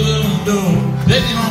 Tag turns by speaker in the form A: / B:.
A: living room. Living